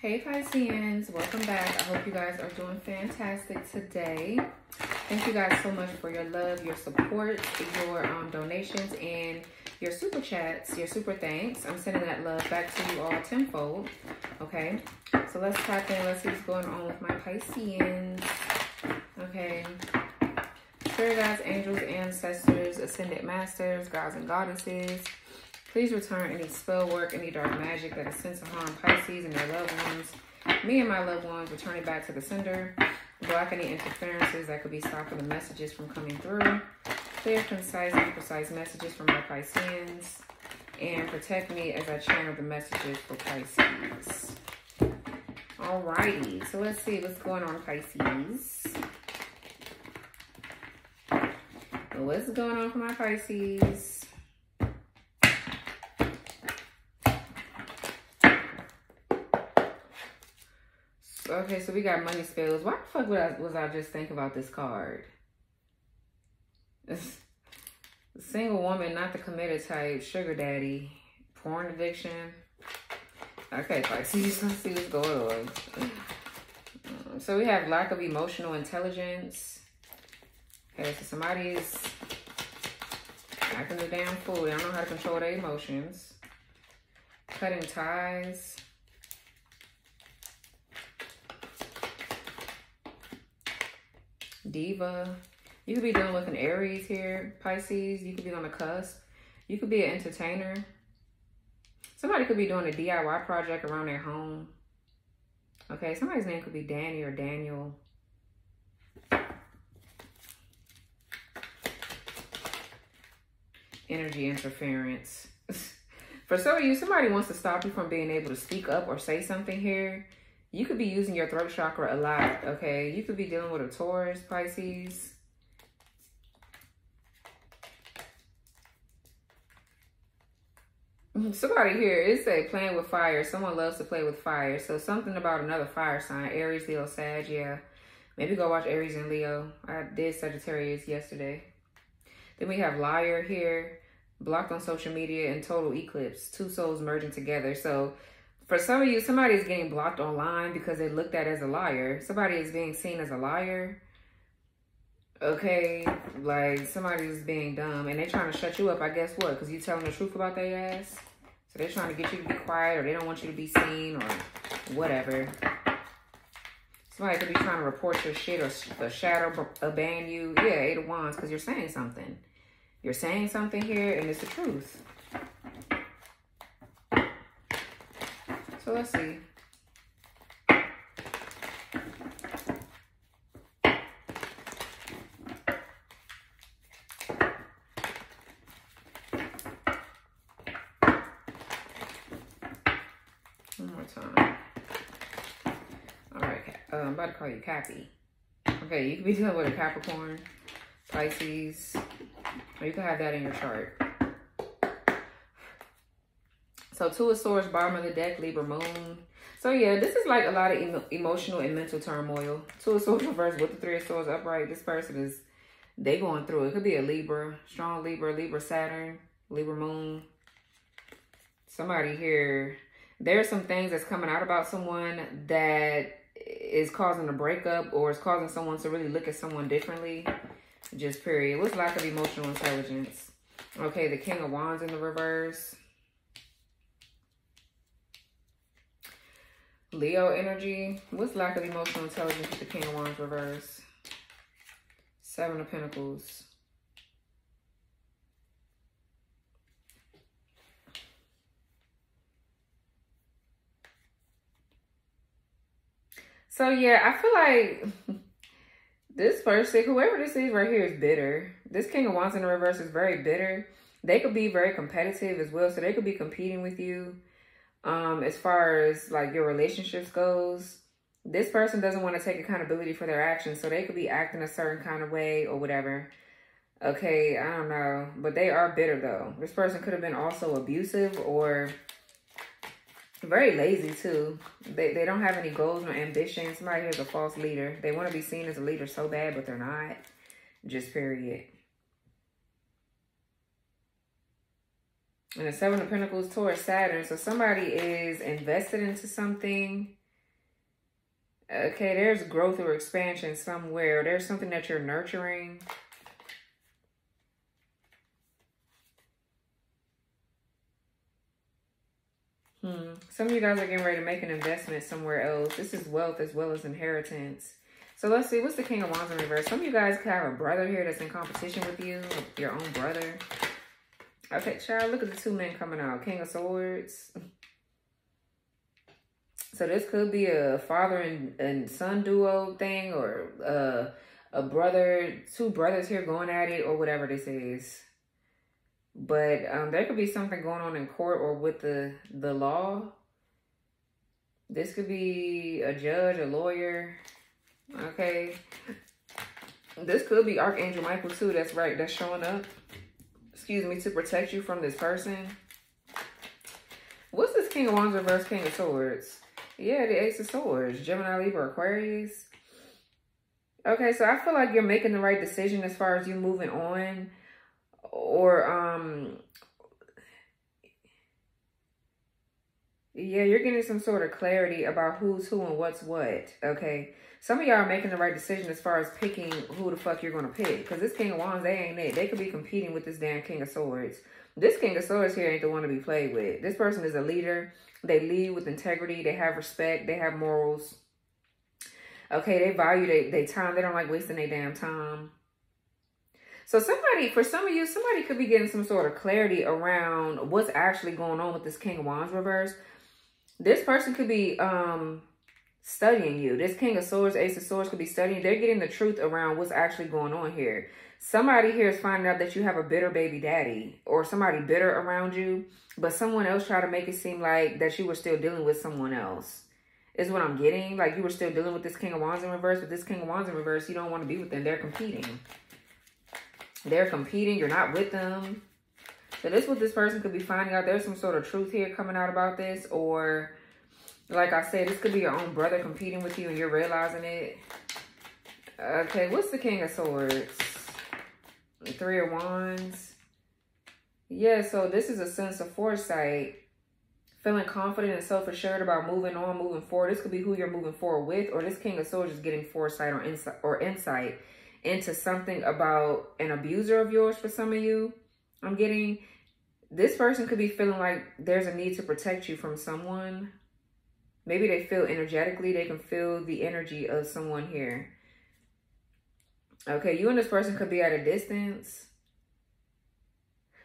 Hey Pisceans, welcome back. I hope you guys are doing fantastic today. Thank you guys so much for your love, your support, your um, donations, and your super chats, your super thanks. I'm sending that love back to you all tenfold. Okay, so let's tap in. Let's see what's going on with my Pisceans. Okay. Spirit guides, angels, ancestors, ascended masters, gods and goddesses. Please return any spell work, any dark magic that is sent to harm Pisces and their loved ones. Me and my loved ones return it back to the sender. Block any interferences that could be stopping the messages from coming through. Clear, concise, and precise messages from my Pisceans. And protect me as I channel the messages for Pisces. Alrighty, so let's see what's going on, Pisces. What's going on for my Pisces? Okay, so we got money spells. Why the fuck was I, was I just thinking about this card? single woman, not the committed type, sugar daddy, porn addiction. Okay, Pisces, let's see what's going on. Um, so we have lack of emotional intelligence. Okay, so somebody's acting a damn fool. They don't know how to control their emotions. Cutting ties. Diva. You could be dealing with an Aries here, Pisces. You could be on the cusp. You could be an entertainer. Somebody could be doing a DIY project around their home. Okay, somebody's name could be Danny or Daniel. Energy interference. For some of you, somebody wants to stop you from being able to speak up or say something here. You could be using your throat chakra a lot, okay? You could be dealing with a Taurus, Pisces. Mm, somebody here is say playing with fire. Someone loves to play with fire. So something about another fire sign. Aries, Leo, Sag, yeah. Maybe go watch Aries and Leo. I did Sagittarius yesterday. Then we have liar here. Blocked on social media and total eclipse. Two souls merging together. So for some of you, somebody is getting blocked online because they looked at as a liar. Somebody is being seen as a liar. Okay, like somebody is being dumb and they're trying to shut you up. I guess what? Because you're telling the truth about their ass. So they're trying to get you to be quiet or they don't want you to be seen or whatever. Somebody could be trying to report your shit or, or shadow or uh, ban you. Yeah, eight of wands because you're saying something. You're saying something here and it's the truth. So let's see. One more time. All right, uh, I'm about to call you Cappy. Okay, you could be dealing with a Capricorn, Pisces, or you can have that in your chart. So two of swords, bottom of the deck, Libra moon. So yeah, this is like a lot of emo emotional and mental turmoil. Two of swords reversed with the three of swords upright. This person is, they going through it. Could be a Libra, strong Libra, Libra Saturn, Libra moon. Somebody here, there's some things that's coming out about someone that is causing a breakup or is causing someone to really look at someone differently. Just period. What's lack of emotional intelligence? Okay, the King of Wands in the reverse. Leo energy. What's lack of emotional intelligence with the King of Wands reverse? Seven of Pentacles. So yeah, I feel like this person, whoever this is right here is bitter. This King of Wands in the reverse is very bitter. They could be very competitive as well. So they could be competing with you um, as far as like your relationships goes, this person doesn't want to take accountability for their actions. So they could be acting a certain kind of way or whatever. Okay, I don't know. But they are bitter though. This person could have been also abusive or very lazy too. They, they don't have any goals or ambitions. Somebody here is a false leader. They want to be seen as a leader so bad, but they're not. Just period. And the Seven of Pentacles towards Saturn. So somebody is invested into something. Okay, there's growth or expansion somewhere. There's something that you're nurturing. Hmm. Some of you guys are getting ready to make an investment somewhere else. This is wealth as well as inheritance. So let's see. What's the King of Wands in reverse? Some of you guys have a brother here that's in competition with you. Your own brother. Okay, child, look at the two men coming out. King of Swords. So this could be a father and, and son duo thing or uh, a brother, two brothers here going at it or whatever this is. But um, there could be something going on in court or with the, the law. This could be a judge, a lawyer. Okay. This could be Archangel Michael too. That's right. That's showing up. Excuse me. To protect you from this person. What's this King of Wands reverse King of Swords? Yeah, the Ace of Swords. Gemini, Libra, Aquarius. Okay, so I feel like you're making the right decision as far as you moving on. Or, um... Yeah, you're getting some sort of clarity about who's who and what's what. Okay. Some of y'all are making the right decision as far as picking who the fuck you're going to pick. Because this King of Wands, they ain't it. They could be competing with this damn King of Swords. This King of Swords here ain't the one to be played with. This person is a leader. They lead with integrity. They have respect. They have morals. Okay, they value their they time. They don't like wasting their damn time. So somebody, for some of you, somebody could be getting some sort of clarity around what's actually going on with this King of Wands reverse. This person could be um studying you. This King of Swords, Ace of Swords could be studying. They're getting the truth around what's actually going on here. Somebody here is finding out that you have a bitter baby daddy or somebody bitter around you, but someone else tried to make it seem like that you were still dealing with someone else. Is what I'm getting. Like you were still dealing with this King of Wands in reverse, but this King of Wands in reverse, you don't want to be with them. They're competing. They're competing. You're not with them. So this what this person could be finding out. There's some sort of truth here coming out about this. Or, like I said, this could be your own brother competing with you and you're realizing it. Okay, what's the King of Swords? Three of Wands. Yeah, so this is a sense of foresight. Feeling confident and self-assured about moving on, moving forward. This could be who you're moving forward with. Or this King of Swords is getting foresight or insight, or insight into something about an abuser of yours for some of you. I'm getting... This person could be feeling like there's a need to protect you from someone. Maybe they feel energetically. They can feel the energy of someone here. Okay, you and this person could be at a distance.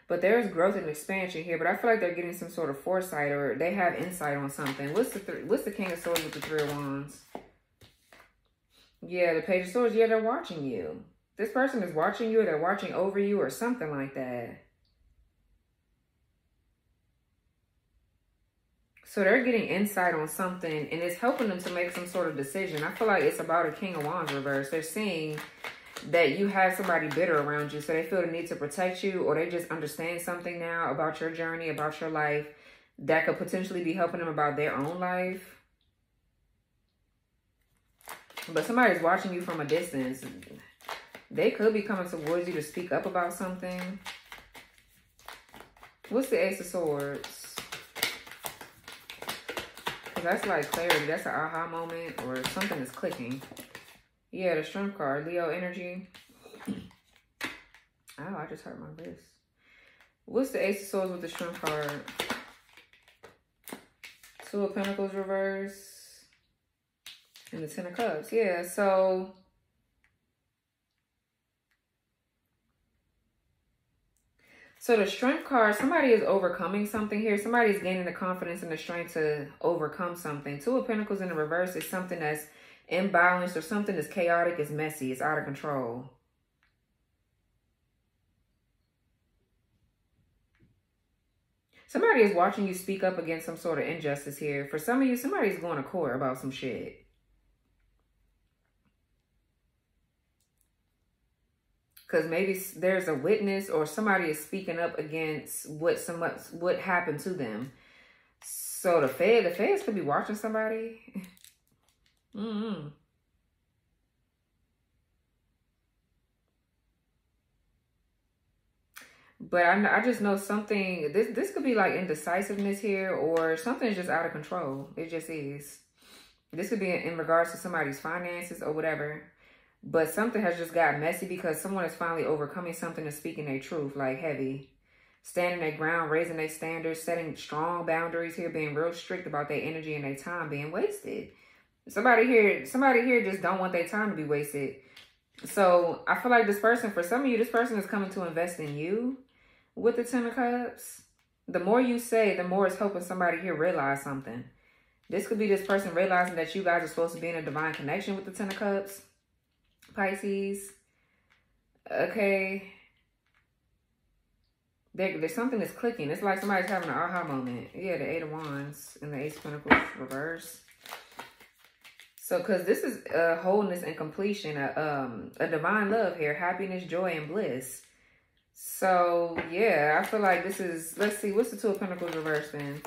But there's growth and expansion here. But I feel like they're getting some sort of foresight or they have insight on something. What's the what's the King of Swords with the Three of Wands? Yeah, the Page of Swords. Yeah, they're watching you. This person is watching you or they're watching over you or something like that. So they're getting insight on something and it's helping them to make some sort of decision. I feel like it's about a King of Wands reverse. They're seeing that you have somebody bitter around you. So they feel the need to protect you or they just understand something now about your journey, about your life that could potentially be helping them about their own life. But somebody's watching you from a distance. They could be coming towards you to speak up about something. What's the Ace of Swords? That's like clarity. That's an aha moment or something is clicking. Yeah, the strength card. Leo energy. Oh, I just hurt my wrist. What's the Ace of Swords with the strength card? Two of Pentacles reverse. And the Ten of Cups. Yeah, so... So the strength card, somebody is overcoming something here. Somebody is gaining the confidence and the strength to overcome something. Two of Pentacles in the reverse is something that's imbalanced or something that's chaotic, is messy, it's out of control. Somebody is watching you speak up against some sort of injustice here. For some of you, somebody's going to court about some shit. Because maybe there's a witness or somebody is speaking up against what some what happened to them. So the Fed, the feds could be watching somebody. Mm-hmm. But I, I just know something, this, this could be like indecisiveness here or something is just out of control. It just is. This could be in regards to somebody's finances or whatever. But something has just got messy because someone is finally overcoming something and speaking their truth, like heavy. Standing their ground, raising their standards, setting strong boundaries here, being real strict about their energy and their time being wasted. Somebody here, somebody here just don't want their time to be wasted. So I feel like this person, for some of you, this person is coming to invest in you with the Ten of Cups. The more you say, the more it's helping somebody here realize something. This could be this person realizing that you guys are supposed to be in a divine connection with the Ten of Cups. Pisces. Okay. There, there's something that's clicking. It's like somebody's having an aha moment. Yeah, the Eight of Wands and the Ace of Pentacles reverse. So, because this is a wholeness and completion, a, um, a divine love here, happiness, joy, and bliss. So, yeah, I feel like this is, let's see, what's the Two of Pentacles reverse then?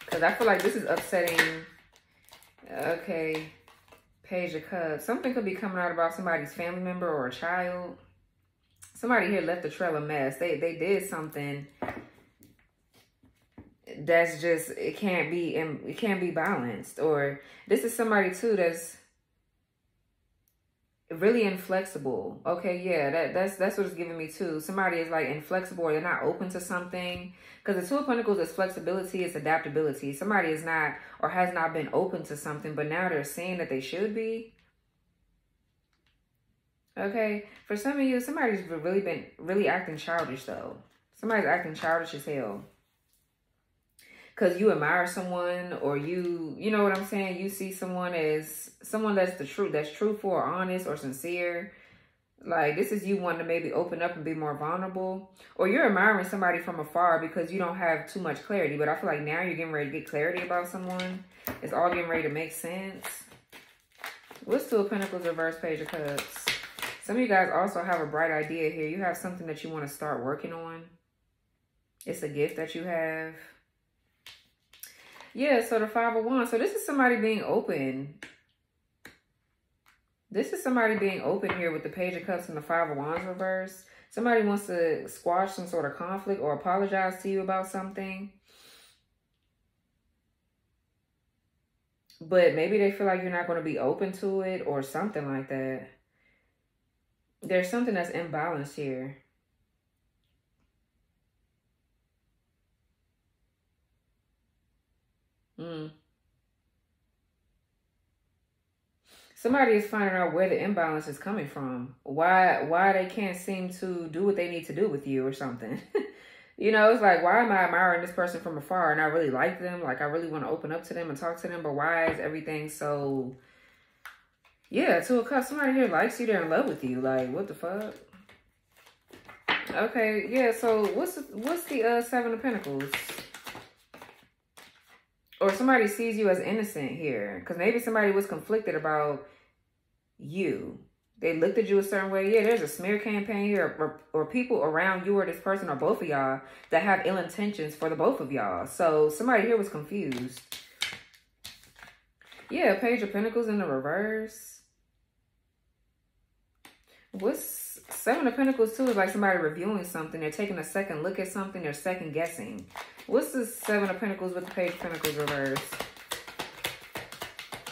Because I feel like this is upsetting, okay, Page of Cups. Something could be coming out about somebody's family member or a child. Somebody here left the trail of mess. They, they did something that's just it can't be and it can't be balanced or this is somebody too that's really inflexible. Okay yeah that that's that's what it's giving me too. Somebody is like inflexible. Or they're not open to something. Because the two of pentacles is flexibility it's adaptability. Somebody is not or has not been open to something but now they're saying that they should be. Okay for some of you somebody's really been really acting childish though. Somebody's acting childish as hell because you admire someone or you, you know what I'm saying? You see someone as someone that's the truth, that's truthful or honest or sincere. Like this is you wanting to maybe open up and be more vulnerable. Or you're admiring somebody from afar because you don't have too much clarity. But I feel like now you're getting ready to get clarity about someone. It's all getting ready to make sense. What's Two of Pentacles reverse page of cups? Some of you guys also have a bright idea here. You have something that you want to start working on. It's a gift that you have. Yeah, so the five oh of wands. So this is somebody being open. This is somebody being open here with the page of cups and the five oh of wands reverse. Somebody wants to squash some sort of conflict or apologize to you about something. But maybe they feel like you're not going to be open to it or something like that. There's something that's imbalanced here. Mm. Somebody is finding out where the imbalance is coming from. Why why they can't seem to do what they need to do with you or something. you know, it's like why am I admiring this person from afar and I really like them? Like I really want to open up to them and talk to them, but why is everything so yeah, to a cut somebody here likes you, they're in love with you. Like, what the fuck? Okay, yeah, so what's what's the uh seven of pentacles? Or somebody sees you as innocent here because maybe somebody was conflicted about you. They looked at you a certain way. Yeah there's a smear campaign here or, or people around you or this person or both of y'all that have ill intentions for the both of y'all. So somebody here was confused. Yeah page of pentacles in the reverse. What's seven of pentacles too is like somebody reviewing something they're taking a second look at something they're second guessing What's the Seven of Pentacles with the Page of Pentacles reverse?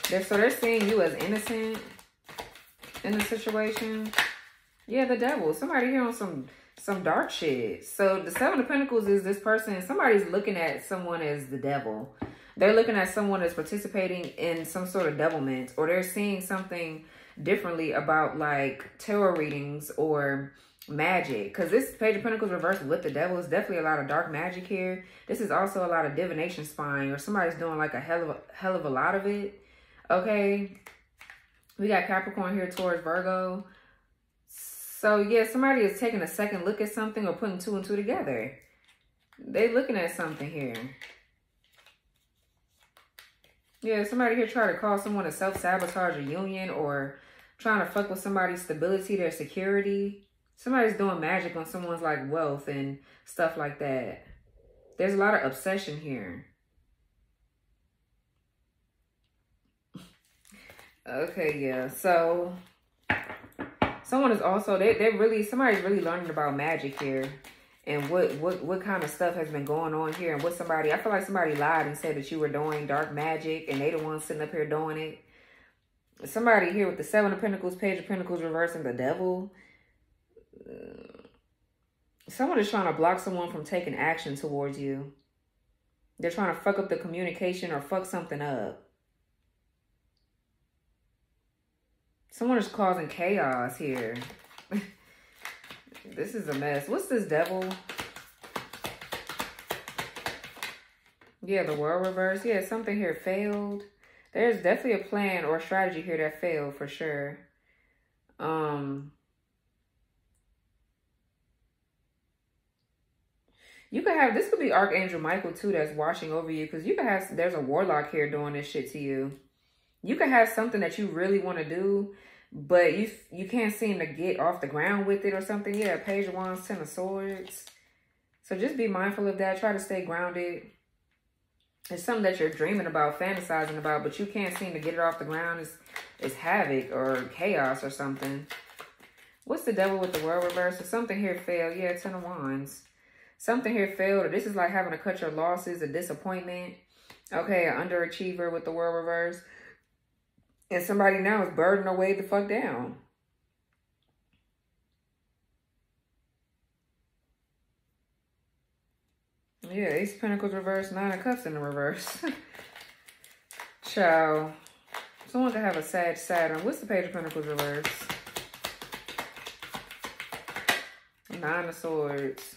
They're, so they're seeing you as innocent in the situation. Yeah, the devil. Somebody here on some some dark shit. So the Seven of Pentacles is this person. Somebody's looking at someone as the devil. They're looking at someone as participating in some sort of devilment. Or they're seeing something differently about like tarot readings or magic. Because this page of pentacles reversed with the devil is definitely a lot of dark magic here. This is also a lot of divination spying or somebody's doing like a hell of a hell of a lot of it. Okay? We got capricorn here towards virgo. So yeah somebody is taking a second look at something or putting two and two together. They looking at something here. Yeah somebody here try to call someone to self-sabotage a union or trying to fuck with somebody's stability their security Somebody's doing magic on someone's like wealth and stuff like that. There's a lot of obsession here. okay, yeah. So someone is also they they're really somebody's really learning about magic here. and what, what, what kind of stuff has been going on here and what somebody, I feel like somebody lied and said that you were doing dark magic and they the ones sitting up here doing it. Somebody here with the Seven of Pentacles, Page of Pentacles reversing the devil. someone is trying to block someone from taking action towards you. They're trying to fuck up the communication or fuck something up. Someone is causing chaos here. this is a mess. What's this devil? Yeah, the world reverse. Yeah, something here failed. There's definitely a plan or strategy here that failed for sure. Um, you could have, this could be Archangel Michael too that's watching over you because you could have, there's a warlock here doing this shit to you. You could have something that you really want to do, but you you can't seem to get off the ground with it or something. Yeah, Page of Wands, Ten of Swords. So just be mindful of that. Try to stay grounded. It's something that you're dreaming about, fantasizing about, but you can't seem to get it off the ground. It's, it's havoc or chaos or something. What's the devil with the world reverse? Something here failed. Yeah, Ten of Wands. Something here failed. Or this is like having to cut your losses, a disappointment. Okay, an underachiever with the world reverse. And somebody now is burdened away the fuck down. Yeah, Ace of Pentacles reverse, Nine of Cups in the reverse. Ciao. Someone could have a sad Saturn. Um, what's the Page of Pentacles reverse? Nine of Swords.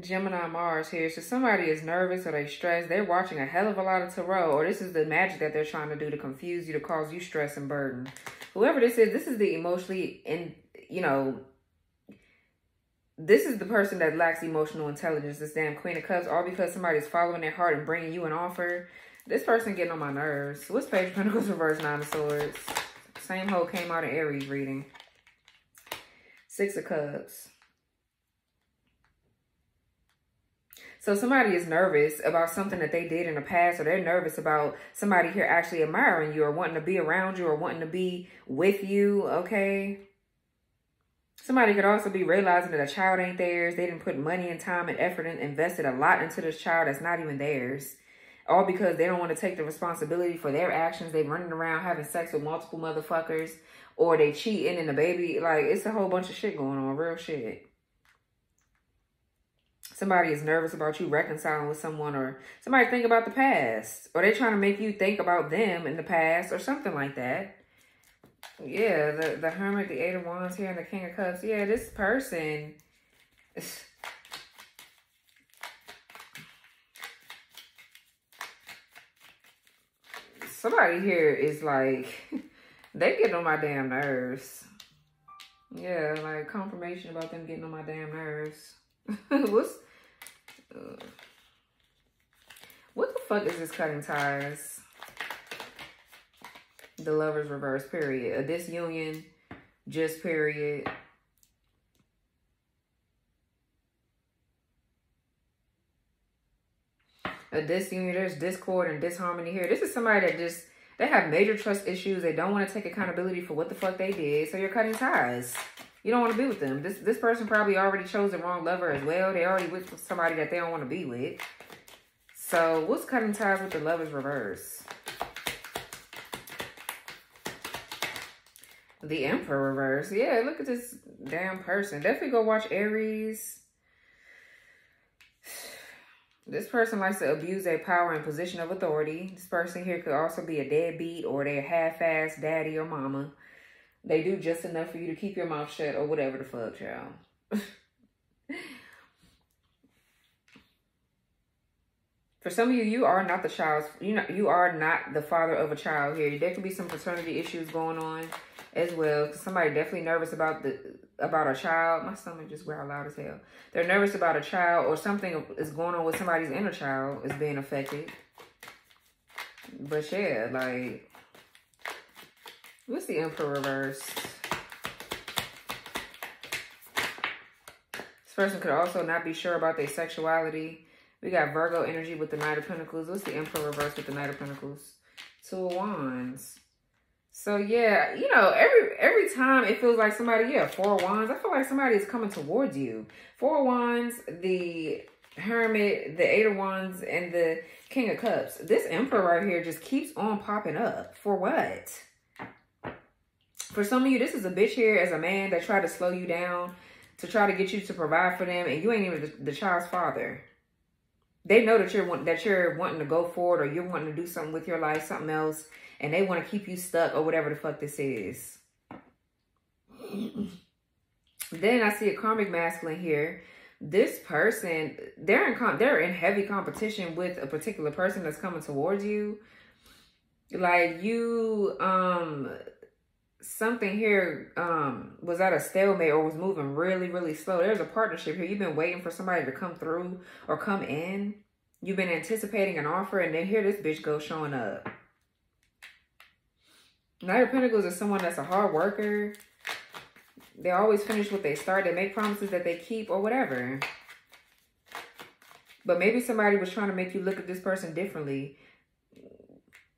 Gemini Mars here. So somebody is nervous or they stressed. They're watching a hell of a lot of tarot. Or this is the magic that they're trying to do to confuse you, to cause you stress and burden. Whoever this is, this is the emotionally, in you know, this is the person that lacks emotional intelligence. This damn Queen of Cups. All because somebody's following their heart and bringing you an offer. This person getting on my nerves. What's Page of Pentacles reverse Nine of Swords? Same hole came out of Aries reading. Six of Cups. So somebody is nervous about something that they did in the past, or they're nervous about somebody here actually admiring you or wanting to be around you or wanting to be with you, okay? Somebody could also be realizing that a child ain't theirs. They didn't put money and time and effort and invested a lot into this child that's not even theirs. All because they don't want to take the responsibility for their actions. They running around having sex with multiple motherfuckers. Or they cheating and the baby. Like, it's a whole bunch of shit going on. Real shit somebody is nervous about you reconciling with someone or somebody think about the past or they're trying to make you think about them in the past or something like that. Yeah, the, the Hermit, the Eight of Wands here and the King of Cups. Yeah, this person... Somebody here is like, they get on my damn nerves. Yeah, like confirmation about them getting on my damn nerves. What's what the fuck is this cutting ties? The lover's reverse, period. A disunion, just period. A disunion, there's discord and disharmony here. This is somebody that just, they have major trust issues. They don't want to take accountability for what the fuck they did. So you're cutting ties. You don't want to be with them. This this person probably already chose the wrong lover as well. They already with somebody that they don't want to be with. So what's cutting ties with the lovers reverse? The Emperor reverse. Yeah, look at this damn person. Definitely go watch Aries. This person likes to abuse their power and position of authority. This person here could also be a deadbeat or their half-ass daddy or mama. They do just enough for you to keep your mouth shut or whatever the fuck, child. For some of you, you are not the child's, you know, you are not the father of a child here. There could be some paternity issues going on as well. Somebody definitely nervous about the about a child. My stomach just growled loud as hell. They're nervous about a child or something is going on with somebody's inner child is being affected. But yeah, like What's the Emperor reverse? This person could also not be sure about their sexuality. We got Virgo energy with the Knight of Pentacles. What's the Emperor reverse with the Knight of Pentacles? Two of Wands. So yeah, you know, every every time it feels like somebody, yeah, four wands. I feel like somebody is coming towards you. Four wands, the hermit, the eight of wands, and the king of cups. This emperor right here just keeps on popping up. For what? For some of you, this is a bitch here as a man that tried to slow you down to try to get you to provide for them, and you ain't even the, the child's father. They know that you're that you're wanting to go forward or you're wanting to do something with your life, something else, and they want to keep you stuck or whatever the fuck this is. then I see a karmic masculine here. This person, they're in they're in heavy competition with a particular person that's coming towards you. Like you, um, something here um was at a stalemate or was moving really really slow there's a partnership here you've been waiting for somebody to come through or come in you've been anticipating an offer and then here this bitch goes showing up Knight of Pentacles is someone that's a hard worker. They always finish what they start. They make promises that they keep or whatever. But maybe somebody was trying to make you look at this person differently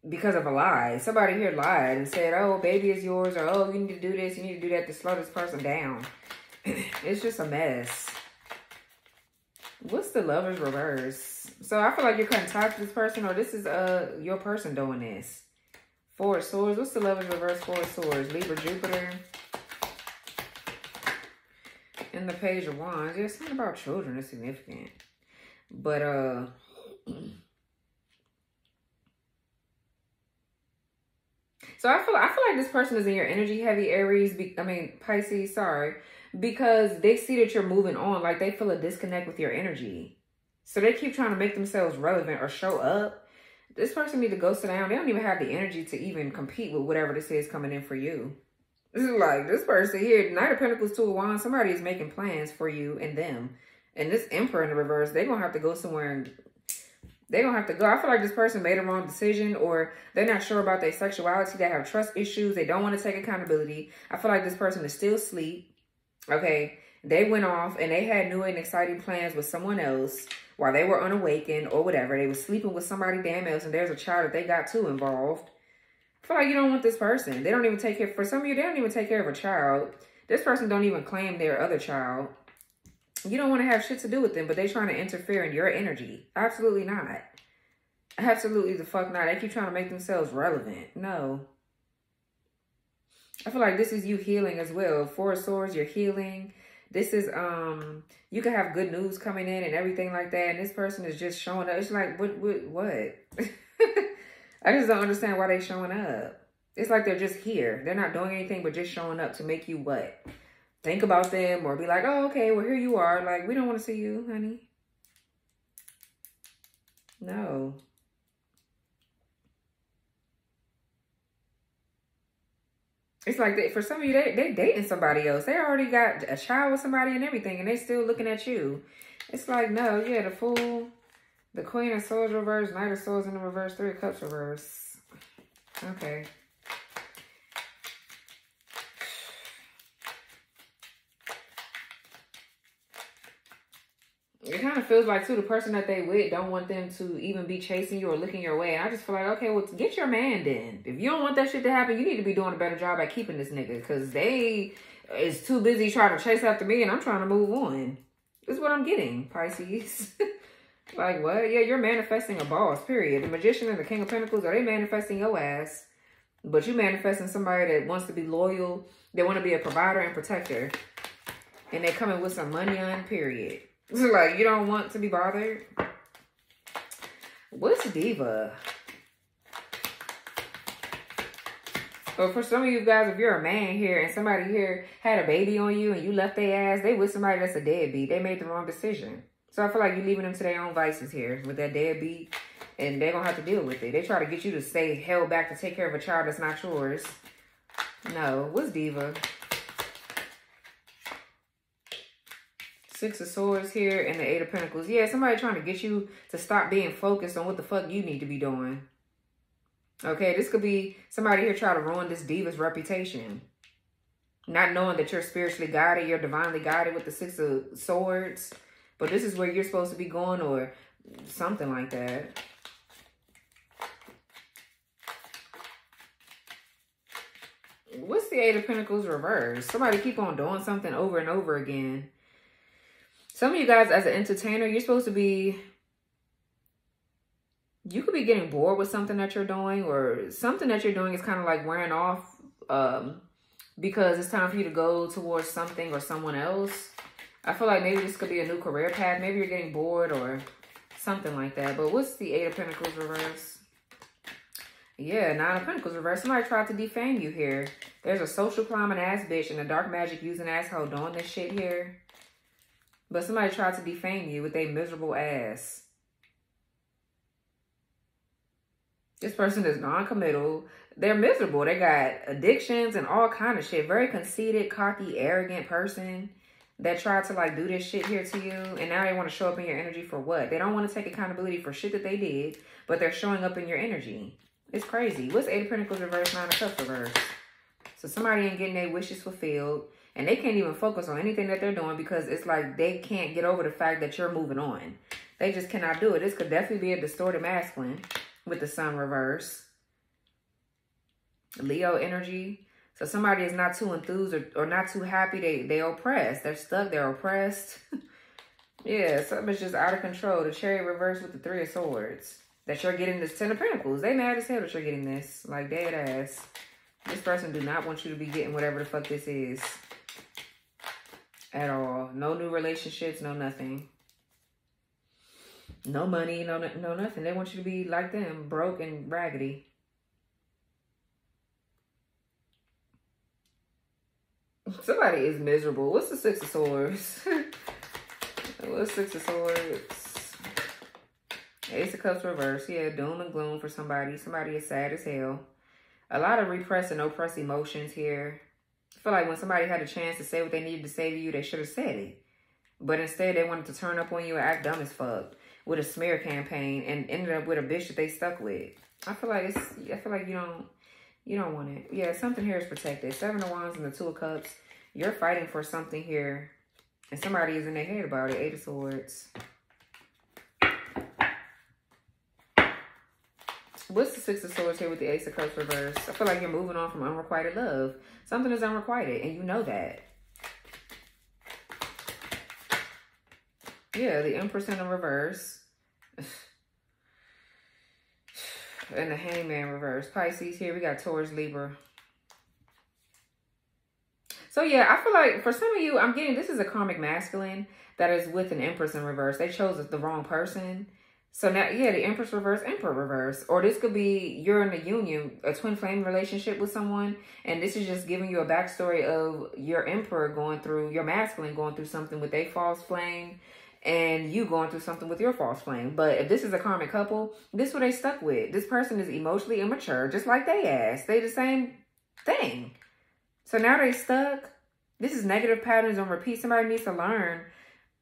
because of a lie. Somebody here lied and said, oh, baby is yours, or oh, you need to do this, you need to do that to slow this person down. it's just a mess. What's the lover's reverse? So I feel like you're cutting ties to this person, or this is uh your person doing this. Four of Swords. What's the lover's reverse? Four of Swords. Libra, Jupiter. And the Page of Wands. Yeah, something about children is significant. But, uh... So I feel I feel like this person is in your energy heavy Aries. Be, I mean Pisces. Sorry, because they see that you're moving on. Like they feel a disconnect with your energy, so they keep trying to make themselves relevant or show up. This person need to go sit down. They don't even have the energy to even compete with whatever this is coming in for you. This is like this person here, Knight of Pentacles, Two of Wands. Somebody is making plans for you and them. And this Emperor in the reverse, they're gonna have to go somewhere and they're gonna have to go. I feel like this person made a wrong decision or they're not sure about their sexuality. They have trust issues. They don't want to take accountability. I feel like this person is still asleep. Okay. They went off and they had new and exciting plans with someone else while they were unawakened or whatever. They were sleeping with somebody damn else and there's a child that they got too involved. I feel like you don't want this person. They don't even take care, for some of you, they don't even take care of a child. This person don't even claim their other child. You don't want to have shit to do with them, but they trying to interfere in your energy. Absolutely not. Absolutely the fuck not. They keep trying to make themselves relevant. No. I feel like this is you healing as well. Four Swords, you're healing. This is, um, you can have good news coming in and everything like that. And this person is just showing up. It's like, what, what, what? I just don't understand why they showing up. It's like they're just here. They're not doing anything but just showing up to make you what? Think about them or be like, oh, okay, well, here you are. Like, we don't want to see you, honey. No. It's like they, for some of you, they they dating somebody else. They already got a child with somebody and everything, and they still looking at you. It's like no, yeah, the fool, the Queen of Swords reverse, Knight of Swords in the reverse, Three of Cups reverse. Okay. It kind of feels like too the person that they with don't want them to even be chasing you or looking your way. And I just feel like, okay, well, get your man then. If you don't want that shit to happen, you need to be doing a better job at keeping this nigga because they is too busy trying to chase after me and I'm trying to move on. This is what I'm getting, Pisces. like what? Yeah, you're manifesting a boss. Period. The Magician and the King of Pentacles are they manifesting your ass? But you manifesting somebody that wants to be loyal. They want to be a provider and protector. And they coming with some money on, period. Like, you don't want to be bothered? What's diva? But for some of you guys, if you're a man here and somebody here had a baby on you and you left their ass, they with somebody that's a deadbeat. They made the wrong decision. So I feel like you're leaving them to their own vices here with that deadbeat. And they're going to have to deal with it. They try to get you to stay held back to take care of a child that's not yours. No. What's diva? Six of Swords here and the Eight of Pentacles. Yeah, somebody trying to get you to stop being focused on what the fuck you need to be doing. Okay, this could be somebody here trying to ruin this diva's reputation. Not knowing that you're spiritually guided, you're divinely guided with the Six of Swords. But this is where you're supposed to be going or Something like that. What's the Eight of Pentacles reverse? Somebody keep on doing something over and over again. Some of you guys, as an entertainer, you're supposed to be... You could be getting bored with something that you're doing or something that you're doing is kind of like wearing off um, because it's time for you to go towards something or someone else. I feel like maybe this could be a new career path. Maybe you're getting bored or something like that. But what's the Eight of Pentacles reverse? Yeah, Nine of Pentacles reverse. Somebody tried to defame you here. There's a social climbing ass bitch and a dark magic using asshole doing this shit here. But somebody tried to defame you with a miserable ass. This person is non-committal. They're miserable. They got addictions and all kind of shit. Very conceited, cocky, arrogant person that tried to like do this shit here to you. And now they want to show up in your energy for what? They don't want to take accountability for shit that they did. But they're showing up in your energy. It's crazy. What's Eight of Pentacles reverse, Nine of Cups reverse? So somebody ain't getting their wishes fulfilled. And they can't even focus on anything that they're doing because it's like they can't get over the fact that you're moving on. They just cannot do it. This could definitely be a distorted masculine with the sun reverse. Leo energy. So somebody is not too enthused or, or not too happy. They they oppressed. They're stuck. They're oppressed. yeah, something's just out of control. The chariot reverse with the three of swords. That you're getting this ten of pentacles. They mad as hell that you're getting this. Like dead ass. This person do not want you to be getting whatever the fuck this is. At all. No new relationships, no nothing. No money, no no nothing. They want you to be like them, broke and raggedy. Somebody is miserable. What's the Six of Swords? What's Six of Swords? Ace of Cups reverse. Yeah, doom and gloom for somebody. Somebody is sad as hell. A lot of repressed and oppressed emotions here. Feel like when somebody had a chance to say what they needed to say to you, they should have said it. But instead, they wanted to turn up on you and act dumb as fuck with a smear campaign and ended up with a bitch that they stuck with. I feel like it's, I feel like you don't, you don't want it. Yeah, something here is protected. Seven of Wands and the Two of Cups. You're fighting for something here. And somebody is in their head about it. Eight of Swords. What's the Six of Swords here with the Ace of Cups reverse? I feel like you're moving on from unrequited love. Something is unrequited, and you know that. Yeah, the Empress in the reverse. And the Hangman reverse. Pisces here. We got Taurus, Libra. So yeah, I feel like for some of you, I'm getting, this is a karmic masculine that is with an Empress in reverse. They chose the wrong person. So now, yeah, the Empress reverse, Emperor reverse. Or this could be you're in a union, a twin flame relationship with someone. And this is just giving you a backstory of your Emperor going through, your masculine going through something with a false flame and you going through something with your false flame. But if this is a karmic couple, this is what they stuck with. This person is emotionally immature, just like they asked. They the same thing. So now they stuck. This is negative patterns on repeat. Somebody needs to learn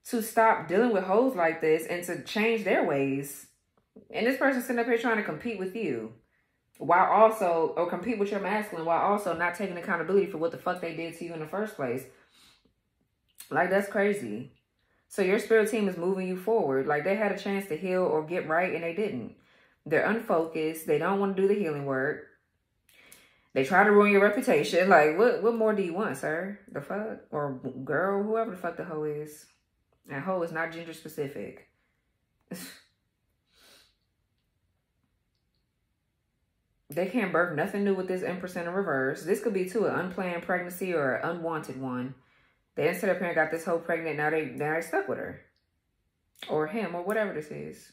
to stop dealing with hoes like this and to change their ways. And this person sitting up here trying to compete with you while also, or compete with your masculine while also not taking accountability for what the fuck they did to you in the first place. Like, that's crazy. So your spirit team is moving you forward. Like they had a chance to heal or get right and they didn't. They're unfocused. They don't want to do the healing work. They try to ruin your reputation. Like, what what more do you want, sir? The fuck? Or girl, whoever the fuck the hoe is. And hoe is not gender specific. they can't birth nothing new with this Empress in reverse. This could be, too, an unplanned pregnancy or an unwanted one. They up here and got this whole pregnant. Now they now they stuck with her. Or him or whatever this is.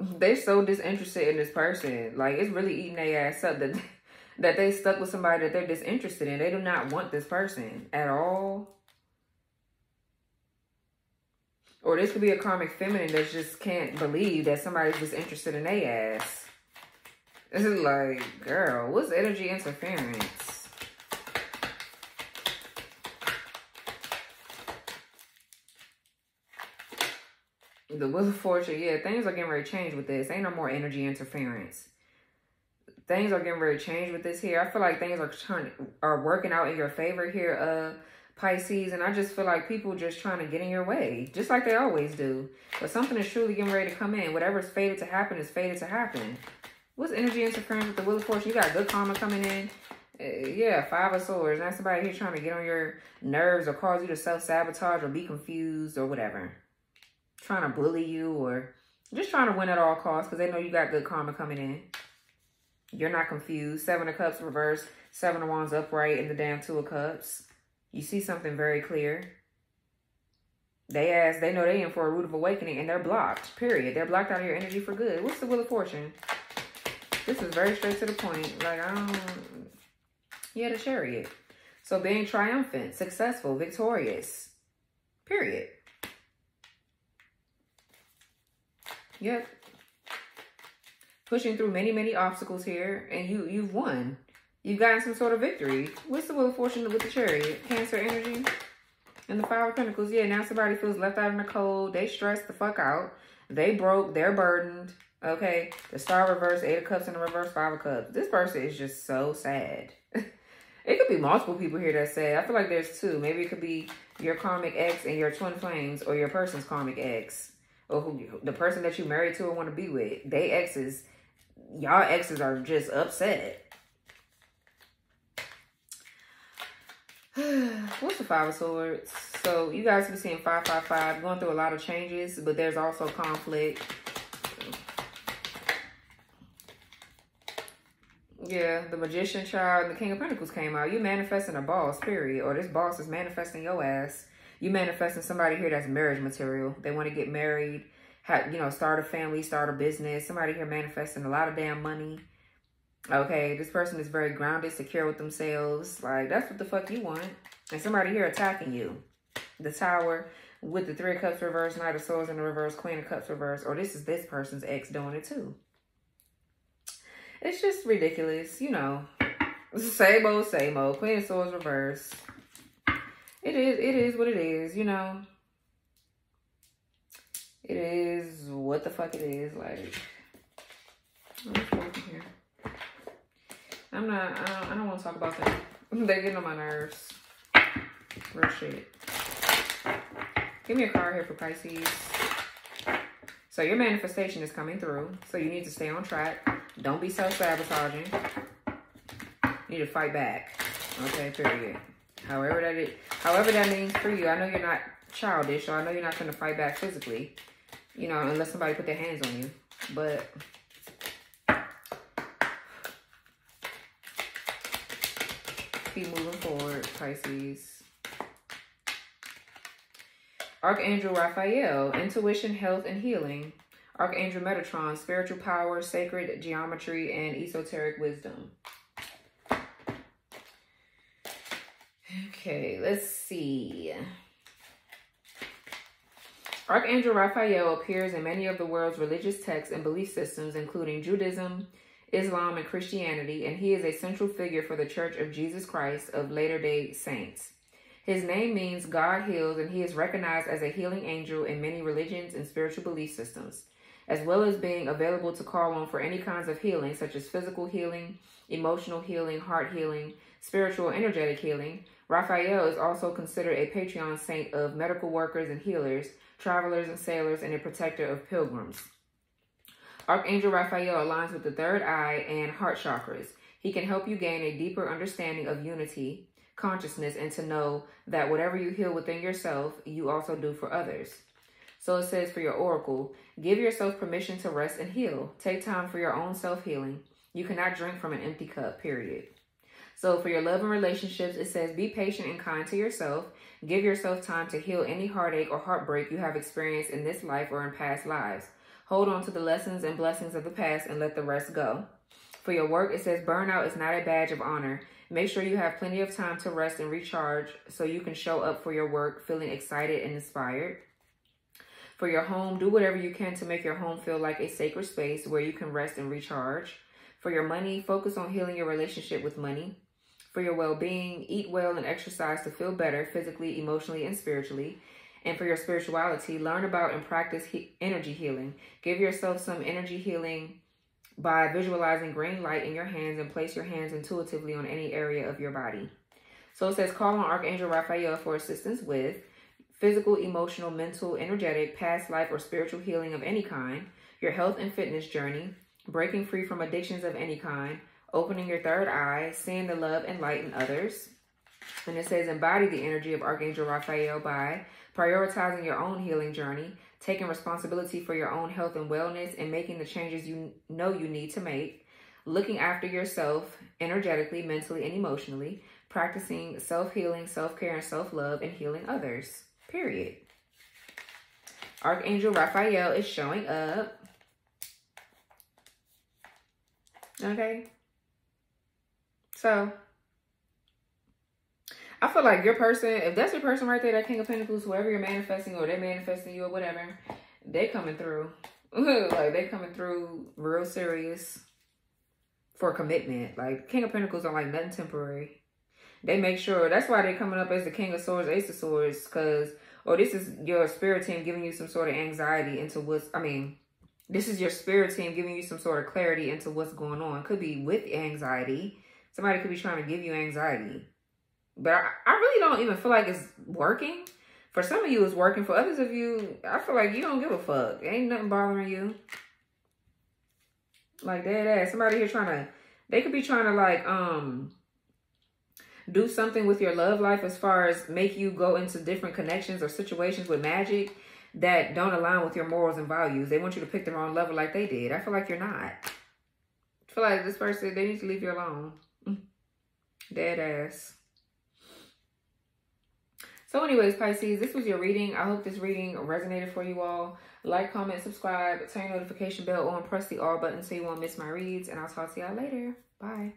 They're so disinterested in this person. Like it's really eating their ass up that that they stuck with somebody that they're disinterested in. They do not want this person at all. Or this could be a karmic feminine that just can't believe that somebody's just interested in their ass. This is like, girl, what's energy interference? The Wheel of Fortune, yeah, things are getting ready to change with this. Ain't no more energy interference. Things are getting ready to change with this here. I feel like things are turning, are working out in your favor here, uh, Pisces, and I just feel like people just trying to get in your way, just like they always do. But something is truly getting ready to come in. Whatever's fated to happen is fated to happen. What's energy interference with the Wheel of Fortune? You got good karma coming in. Uh, yeah, Five of Swords. Not somebody here trying to get on your nerves or cause you to self-sabotage or be confused or whatever. Trying to bully you or just trying to win at all costs because they know you got good karma coming in. You're not confused. Seven of Cups reverse. Seven of Wands upright and the damn Two of Cups. You see something very clear. They ask, they know they in for a root of awakening and they're blocked, period. They're blocked out of your energy for good. What's the Wheel of Fortune? This is very straight to the point. Like, I don't... Yeah, the Chariot. So being triumphant, successful, victorious. Period. Yep. Pushing through many, many obstacles here. And you, you've won. You've gotten some sort of victory. What's the Wheel of Fortune with the Chariot? Cancer energy. And the Five of Pentacles. Yeah, now somebody feels left out in the cold. They stressed the fuck out. They broke. They're burdened. Okay, the star reverse, eight of cups in the reverse, five of cups. This person is just so sad. it could be multiple people here that say, I feel like there's two. Maybe it could be your karmic ex and your twin flames or your person's karmic ex. Or who the person that you married to or want to be with. They exes, y'all exes are just upset. What's the Five of Swords? So you guys be seeing 555, going through a lot of changes, but there's also conflict Yeah, the Magician Child and the King of Pentacles came out. You manifesting a boss, period. Or this boss is manifesting your ass. You manifesting somebody here that's marriage material. They want to get married, you know, start a family, start a business. Somebody here manifesting a lot of damn money. Okay, this person is very grounded, secure with themselves. Like, that's what the fuck you want. And somebody here attacking you. The Tower with the Three of Cups reverse, Knight of Swords in the reverse, Queen of Cups reverse. Or this is this person's ex doing it too. It's just ridiculous, you know. Same old, same old. Queen of Swords reverse. It is, it is what it is, you know. It is what the fuck it is. Like. I'm not, I don't, I don't want to talk about them. They're getting on my nerves. Real shit. Give me a card here for Pisces. So your manifestation is coming through. So you need to stay on track. Don't be self-sabotaging. You need to fight back. Okay, period. However that it, however that means for you. I know you're not childish, so I know you're not going to fight back physically. You know, unless somebody put their hands on you. But keep moving forward, Pisces. Archangel Raphael, intuition, health, and healing. Archangel Metatron, spiritual power, sacred geometry, and esoteric wisdom. Okay, let's see. Archangel Raphael appears in many of the world's religious texts and belief systems, including Judaism, Islam, and Christianity, and he is a central figure for the Church of Jesus Christ of Latter day Saints. His name means God heals, and he is recognized as a healing angel in many religions and spiritual belief systems as well as being available to call on for any kinds of healing, such as physical healing, emotional healing, heart healing, spiritual, energetic healing. Raphael is also considered a patron saint of medical workers and healers, travelers and sailors, and a protector of pilgrims. Archangel Raphael aligns with the third eye and heart chakras. He can help you gain a deeper understanding of unity, consciousness, and to know that whatever you heal within yourself, you also do for others. So it says for your oracle, give yourself permission to rest and heal. Take time for your own self healing. You cannot drink from an empty cup, period. So for your love and relationships, it says be patient and kind to yourself. Give yourself time to heal any heartache or heartbreak you have experienced in this life or in past lives. Hold on to the lessons and blessings of the past and let the rest go. For your work, it says burnout is not a badge of honor. Make sure you have plenty of time to rest and recharge so you can show up for your work feeling excited and inspired for your home, do whatever you can to make your home feel like a sacred space where you can rest and recharge. For your money, focus on healing your relationship with money. For your well being, eat well and exercise to feel better physically, emotionally, and spiritually. And for your spirituality, learn about and practice he- energy healing. Give yourself some energy healing by visualizing green light in your hands and place your hands intuitively on any area of your body. So it says, call on Archangel Raphael for assistance with physical, emotional, mental, energetic, past life, or spiritual healing of any kind, your health and fitness journey, breaking free from addictions of any kind, opening your third eye, seeing the love and light in others. And it says, embody the energy of Archangel Raphael by prioritizing your own healing journey, taking responsibility for your own health and wellness, and making the changes you know you need to make, looking after yourself energetically, mentally, and emotionally, practicing self healing, self care, and self love, and healing others. Period. Archangel Raphael is showing up. Okay. So, I feel like your person, if that's your person right there, that King of Pentacles, whoever you're manifesting or they're manifesting you or whatever, they coming through. like, they coming through real serious for commitment. Like, King of Pentacles are like nothing temporary. They make sure, that's why they're coming up as the King of Swords, Ace of Swords, because or oh, this is your spirit team giving you some sort of anxiety into what's, I mean, this is your spirit team giving you some sort of clarity into what's going on. Could be with anxiety. Somebody could be trying to give you anxiety. But I, I really don't even feel like it's working. For some of you, it's working. For others of you, I feel like you don't give a fuck. Ain't nothing bothering you. Like dead ass. Somebody here trying to, they could be trying to like, um, do something with your love life as far as make you go into different connections or situations with magic that don't align with your morals and values. They want you to pick the wrong level like they did. I feel like you're not. I feel like this person, they need to leave you alone. Dead ass. So anyways, Pisces, this was your reading. I hope this reading resonated for you all. Like, comment, subscribe, turn your notification bell on, press the all button so you won't miss my reads. And I'll talk to y'all later. Bye.